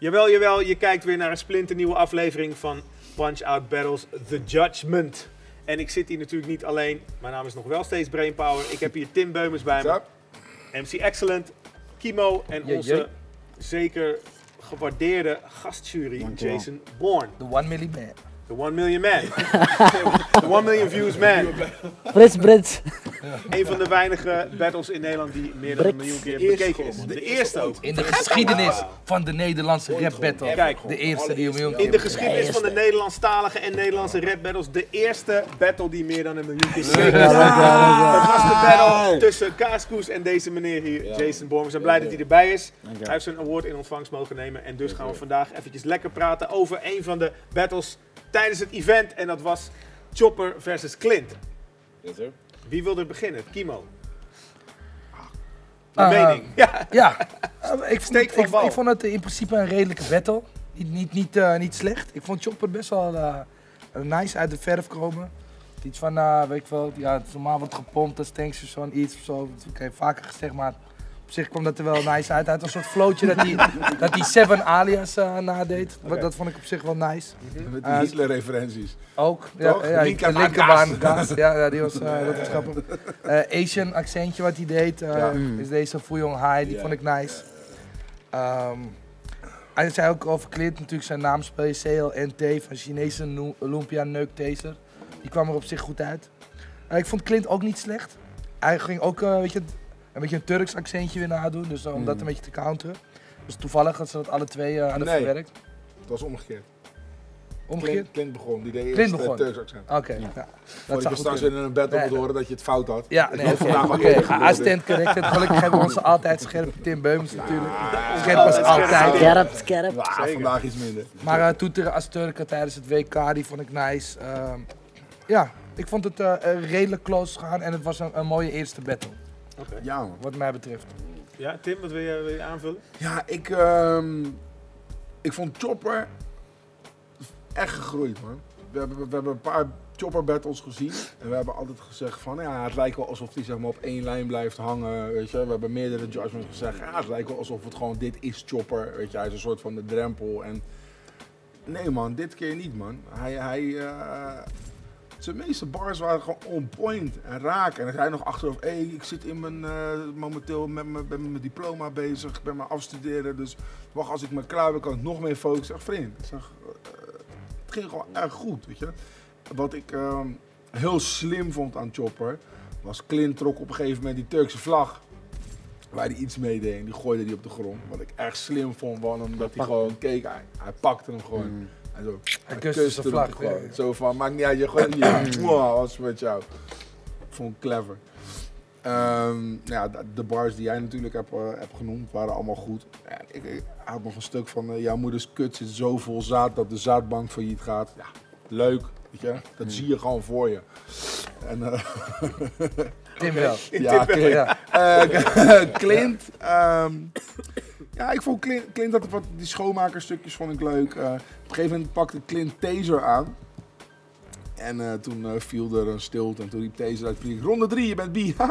Jawel, jawel, je kijkt weer naar een splinternieuwe aflevering van Punch Out Battles The Judgment. En ik zit hier natuurlijk niet alleen. Mijn naam is nog wel steeds Brainpower. Ik heb hier Tim Beumers bij me. MC Excellent, Kimo en onze zeker gewaardeerde gastjury Dankjewel. Jason Bourne. The One Million Man. The One Million Man. The One Million Views Man. Frits Brits. Een van de weinige battles in Nederland die meer dan een Brits. miljoen keer bekeken is. De eerste ook. In de geschiedenis van de Nederlandse rap battle. Kijk, de eerste die een miljoen In de keer- geschiedenis van de Nederlandstalige en Nederlandse rap battles, de eerste battle die meer dan een miljoen keer bekeken is. Dat was de battle tussen Kaaskoes en deze meneer hier, Jason Bourne. We zijn blij dat hij erbij is. Hij heeft zijn award in ontvangst mogen nemen. En dus gaan we vandaag eventjes lekker praten over een van de battles tijdens het event. En dat was Chopper versus Clint. Yes, sir. Wie wil er beginnen? Kimo. De Ah, mening. Ja. Ja, ik, Steek vond, van ik, vond het in principe een redelijke battle. Niet, niet, niet, eh, niet slecht. Ik vond Chopper best wel eh, nice uit de verf komen. Iets van, eh, weet ik wel, ja, het is normaal wordt gepompt als tanks of zo'n iets of zo. Dat heb ik vaker gezegd, maar op zich kwam dat er wel nice uit. Hij had een soort floatje dat hij, dat hij Seven alias eh, nadeed. Dat vond ik op zich wel nice. Met Eh, die Hitler-referenties. Ook. Ja, Toch? ja, Linkerbaan. Ja, ja, die was, eh, dat was grappig. Eh, Asian accentje wat hij deed. eh, Ja. Is deze Fuyong Hai, die vond ik nice. Ehm, hij zei ook over Clint natuurlijk zijn naam speel je CLNT van Chinese Olympia Neuk Taser. Die kwam er op zich goed uit. Eh, ik vond Clint ook niet slecht. Hij ging ook eh, weet je, een beetje een Turks accentje weer nadoen, dus om dat Mm. een beetje te counteren. Dus toevallig dat ze dat alle twee eh, hadden Nee. verwerkt. Het was omgekeerd. Omgekeerd? Clint, Clint begon, die deed eerst Clint eh, begon. Turks accent. Oké, ja. Voor dat ik zou straks kunnen. in een battle Nee, moet horen dat je het fout had. Ja, Ik nee, oké. vandaag worden. stand corrected. Gelukkig hebben we onze altijd scherpe Tim Beums natuurlijk. Ah, Scherp als altijd. Skerp, skerp. ah, vandaag iets minder. Maar eh toeteren als Turken tijdens het WK, die vond ik nice. Ehm, ja, ik vond het redelijk close gaan en het was een, een mooie eerste battle, Ja, wat mij betreft. Ja, Tim, wat wil je, wil je aanvullen? Ja, ik, ehm, ik vond Chopper echt gegroeid, man. We hebben, we hebben een paar Chopper battles gezien. En we hebben altijd gezegd van, ja, het lijkt wel alsof hij zeg maar, op één lijn blijft hangen, weet je. We hebben meerdere judgments gezegd, ja, het lijkt wel alsof het gewoon, dit is Chopper, weet je. Hij is een soort van de drempel en... Nee man, dit keer niet man. Hij, hij, eh, zijn meeste bars waren gewoon on point en raak. En hij zei nog achteraf, hé, hey, ik zit in mijn, eh, momenteel met mijn, ben met mijn diploma bezig, ik ben mijn afstuderen. Dus wacht, als ik me klaar ben, kan ik nog meer focussen. Zeg, vriend, zeg, eh, het ging gewoon erg goed, weet je. Wat ik ehm, heel slim vond aan Chopper, was Clint trok op een gegeven moment die Turkse vlag. Waar hij iets mee deed en die gooide die op de grond. Wat ik echt slim vond, was omdat hij gewoon keek, hij, hij pakte hem gewoon. Mm. En zo, Hij kuste vlag. gewoon. ja. Zo van, maakt niet uit, je gooit je Mwah, was met jou. Vond ik clever. Ehm, ja, de- bars die jij natuurlijk hebt, hebt genoemd waren allemaal goed. Ja, ik, ik had nog een stuk van, eh, jouw moeders kut zit zo vol zaad dat de zaadbank failliet gaat. Ja, leuk, weet je. Dat zie je gewoon voor je. En, eh, Tim wel. ja. Eh, Clint. ehm, ja, ik vond Clint, Clint had wat, die schoonmakerstukjes vond ik leuk. Eh, op een gegeven moment pakte Clint Taser aan. En eh, toen eh, viel er een stilte en toen riep Taser uit het publiek, ronde 3, je bent B.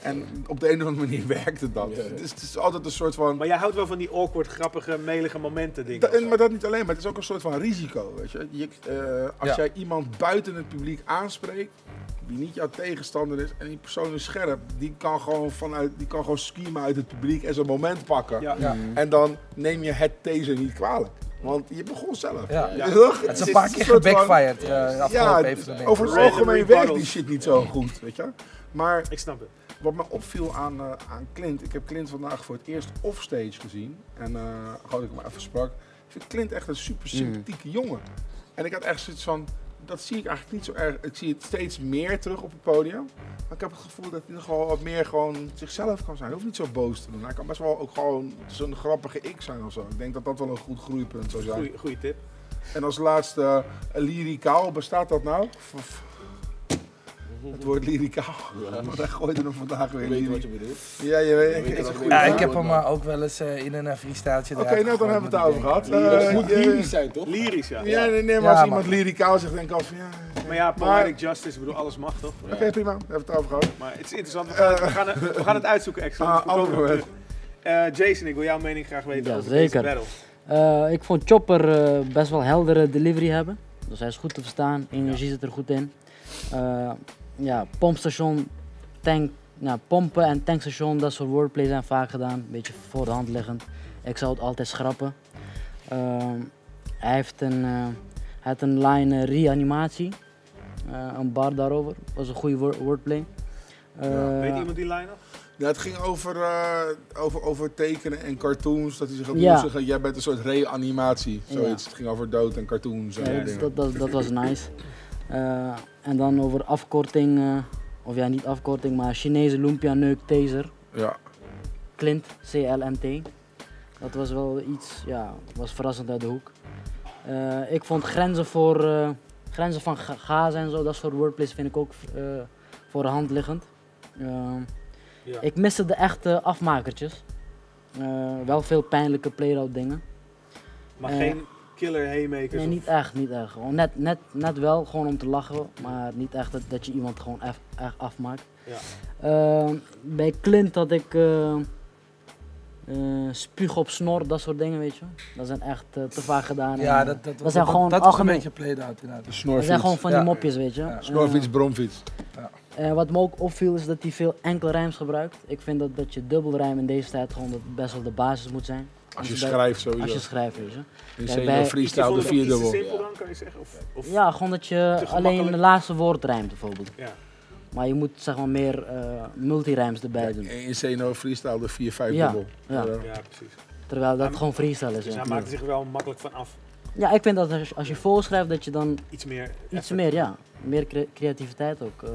en op de een of andere manier werkte dat. Dus het is altijd een soort van... Maar jij houdt wel van die awkward, grappige, melige momenten dingen. Da- maar dat niet alleen, maar het is ook een soort van risico. Weet je? Je, eh, als Ja. jij iemand buiten het publiek aanspreekt, die niet jouw tegenstander is, en die persoon is scherp, die kan gewoon, vanuit, die kan gewoon schemen uit het publiek en zijn moment pakken. Ja. Ja. En dan neem je het taser niet kwalijk. Want je begon zelf. Ja. Ja. Toch? Het is een paar keer gebackfired. eh, de Ja, afgelopen over het algemeen werkt die shit niet zo goed, weet je. Maar Ik snap het. wat me opviel aan, eh, aan Clint, ik heb Clint vandaag voor het eerst offstage gezien. En eh had ik hem even sprak. Ik vind Clint echt een super sympathieke jongen. En ik had echt zoiets van, dat zie ik eigenlijk niet zo erg. Ik zie het steeds meer terug op het podium. Maar ik heb het gevoel dat hij nog wel wat meer gewoon zichzelf kan zijn. Hij hoeft niet zo boos te doen. Hij kan best wel ook gewoon zo'n grappige ik zijn of zo. Ik denk dat dat wel een goed groeipunt zou zijn. Goeie, goeie tip. En als laatste, uh, lyricaal, bestaat dat nou? Het woord lyricaal. Want hij gooide hem vandaag weer. Weet je wat lyriek. je bedoelt? Ja, je weet. Weet je wat Ja, ik heb hem eh, ook wel eens eh, in een uh, freestyletje Oké, nou dan hebben we het over gehad. Het Eh, moet lyrisch zijn, toch? Lyrisch, ja. Ja, nee, nee, maar Ja, als maar- iemand lyricaal zegt, denk ik altijd van ja. Maar ja, Maar- poetic justice, ik bedoel, alles mag toch? Oké, prima. We hebben het over gehad. Maar het is interessant, we gaan, het, we gaan, het, we gaan het uitzoeken, Excellent. Ah. Eh, Jason, ik wil jouw mening graag weten Ja, over zeker. deze battle. Eh, ik vond Chopper eh, best wel heldere delivery hebben. Dus hij is goed te verstaan, energie zit er goed in. Ja, pompstation, tank, nou, pompen en tankstation, dat soort wordplay zijn vaak gedaan. Een beetje voor de hand liggend. Ik zou het altijd schrappen. Ehm, hij heeft een, eh, hij had een line reanimatie. Eh, een bar daarover. was een goede wor- wordplay. Eh, Weet iemand die line nog? Ja, het ging over, eh, over, over tekenen en cartoons. Dat hij zich gaat Ja. zeggen, jij bent een soort reanimatie. Zoiets. Het ging over dood en cartoons en Ja, die dus dingen. dat, dat, dat was nice. Eh, en dan over afkorting, eh, of ja, niet afkorting, maar Chinese Lumpia Neuk Taser. Ja. Clint, CLNT. Dat was wel iets, ja, was verrassend uit de hoek. Eh, ik vond grenzen voor, grenzen van ga- gazen en zo, dat soort wordplays vind ik ook voor de hand liggend. Ja. Ik miste de echte afmakertjes. Wel veel pijnlijke play-out dingen. Maar geen killer haymakers? Nee, of- niet echt, niet echt. Gewoon net, net, net wel, gewoon om te lachen, maar niet echt dat, dat je iemand gewoon echt, echt afmaakt. Ja. Eh, bij Clint had ik eh, eh, spuug op snor, dat soort dingen, weet je. Dat zijn echt eh, te vaak gedaan. Ja, en, dat, dat, dat zijn gewoon dat is een beetje played out inderdaad. dat Snorfiets. zijn gewoon van die Ja. mopjes, weet je. Ja. Snorfiets, bromfiets. eh, wat me ook opviel is dat hij veel enkele rijms gebruikt. Ik vind dat, dat je dubbelrijm in deze tijd gewoon dat best wel de basis moet zijn. Als je bij- schrijft sowieso. Als je schrijft, weet je. In bij- freestyle de te vierdubbel. simpel dan, kan je zeggen? Of, of, Ja, gewoon dat je alleen de laatste woord rijmt bijvoorbeeld. Ja. Maar je moet zeg maar meer eh multirijms erbij doen. In senior freestyle de 4-5 Ja, dubbel. ja. ja, precies. Terwijl dat Ja, gewoon freestyle is. Dus Ja. hij maakt er zich wel makkelijk van af. ja, ik vind dat als, als je volschrijft dat je dan Iets meer. iets effort. meer, ja, meer cre- creativiteit ook. eh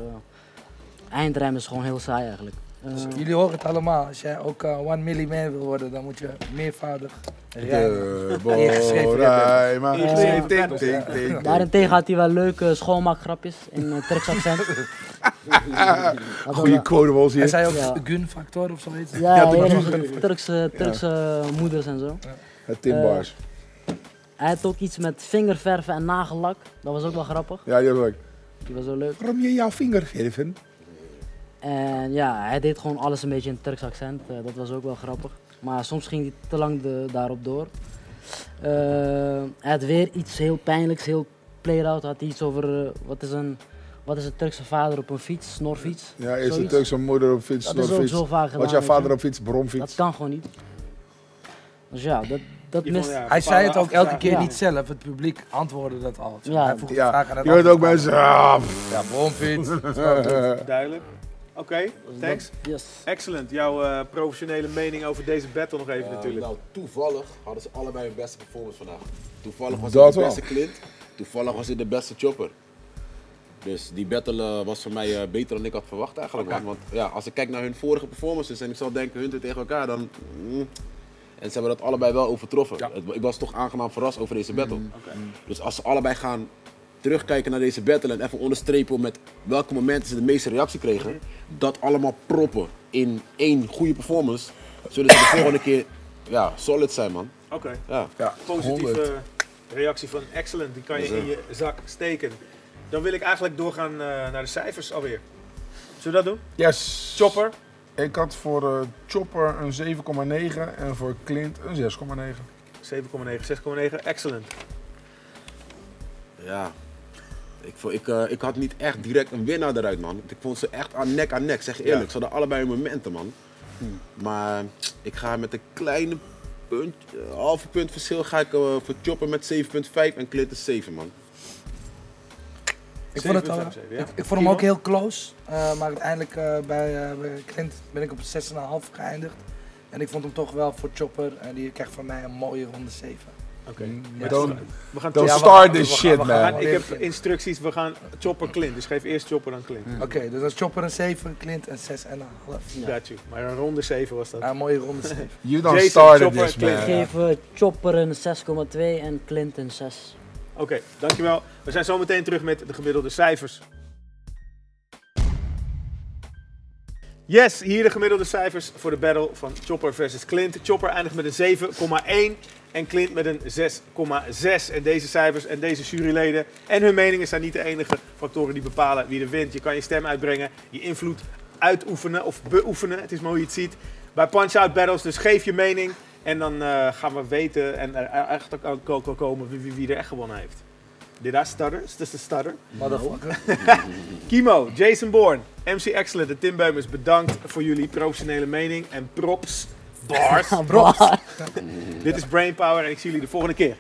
eindrijm is gewoon heel saai eigenlijk. Eh, Jullie horen het allemaal. Als jij ook eh, one milli man wil worden, dan moet je meervoudig rijmen. Ingeschreven. Daarentegen had hij wel leuke schoonmaakgrapjes in uh, Turks accent. Had Goeie wel- quotables Hij hier. zei ook Ja. gun factor of zoiets. Ja, Ja, Turkse, Turkse moeders en zo. Het timbars. Hij had ook iets met vingerverven en nagellak. Dat was ook wel grappig. Ja, die was leuk. Die was wel leuk. Waarom je jouw vinger verven? En ja, hij deed gewoon alles een beetje in Turks accent. eh, dat was ook wel grappig. Maar soms ging hij te lang de, daarop door. Eh, hij had weer iets heel pijnlijks, heel played-out. Had hij iets over, eh, wat, is een, wat is een Turkse vader op een fiets, snorfiets. Ja, de Zoiets. Turkse moeder op fiets, Dat is ook zo vaak gedaan. Wat jouw vader op fiets, Dat bromfiets. kan gewoon niet. Dus ja, dat, dat mist... vond, ja, Hij zei het ook elke keer Ja. niet zelf. Het publiek antwoordde dat al. Ja. Hij vroeg Ja, vraag aan het je hoort ook mensen. ah. Ja, bromfiets. Duidelijk. Oké, thanks. yes. Excellent. Jouw eh, professionele mening over deze battle nog even Eh, natuurlijk. Nou, toevallig hadden ze allebei hun beste performance vandaag. Toevallig was Dat het de wel. beste Clint, toevallig was het de beste Chopper. Dus die battle eh, was voor mij eh, beter dan ik had verwacht eigenlijk. Want ja, als ik kijk naar hun vorige performances en ik zal denken hun tegen elkaar, dan... mm, en ze hebben dat allebei wel overtroffen. Het- ik was toch aangenaam verrast over deze battle. Oké. Dus als ze allebei gaan terugkijken naar deze battle en even onderstrepen met welke momenten ze de meeste reactie kregen, dat allemaal proppen in één goede performance, zullen ze de volgende keer ja, solid zijn, man. Oké. Ja. Ja, Positieve 100. reactie van excellent. Die kan je in je zak steken. Dan wil ik eigenlijk doorgaan eh, naar de cijfers alweer. Zullen we dat doen? Yes. Chopper. Ik had voor eh, Chopper een 7,9 en voor Clint een 6,9. 7,9, 6,9. Excellent. Ja. Ik, vo- ik, eh, ik had niet echt direct een winnaar eruit, man. Ik vond ze echt aan nek aan nek, zeg je eerlijk. Ze hadden allebei hun momenten, man. Maar ik ga met een kleine punt, eh, halve punt verschil ga ik eh, voor Chopper met 7,5 en Clint is 7, man. Ik vond, het, wel- 7,7, ja. ik, ik vond hem ook heel close. eh, maar uiteindelijk eh, bij, eh, bij Clint ben ik op een 6,5 geëindigd. En ik vond hem toch wel voor Chopper. En die krijgt van mij een mooie ronde 7. Oké. Ja, don't- we gaan Don't start this shit, gaan- man. Ik heb instructies, we gaan Chopper Clint. Dus geef eerst Chopper dan Clint. Oké, dus als Chopper een 7, Clint een 6,5. Ja. Got you. Maar een ronde 7 was dat. Ja, een mooie ronde 7. You don't Jason, start Chopper, this, Clint. Ik man. geef eh, Chopper een 6,2 en Clint een 6. Oké, dankjewel. We zijn zo meteen terug met de gemiddelde cijfers. Yes, hier de gemiddelde cijfers voor de battle van Chopper versus Clint. Chopper eindigt met een 7,1 en Clint met een 6,6. En deze cijfers en deze juryleden en hun meningen zijn niet de enige factoren die bepalen wie er wint. Je kan je stem uitbrengen, je invloed uitoefenen of beoefenen. Het is maar hoe je het ziet. Bij Punch-Out Battles, dus geef je mening. En dan eh, gaan we weten en er echt ook komen wie, wie, wie er echt gewonnen heeft. Did I stutter? Is this a stutter? Motherfucker. Kimo, Jason Bourne, MC Excellent en Tim Beumers, bedankt voor jullie professionele mening en props. Bars. props. Dit is Brainpower en ik zie jullie de volgende keer.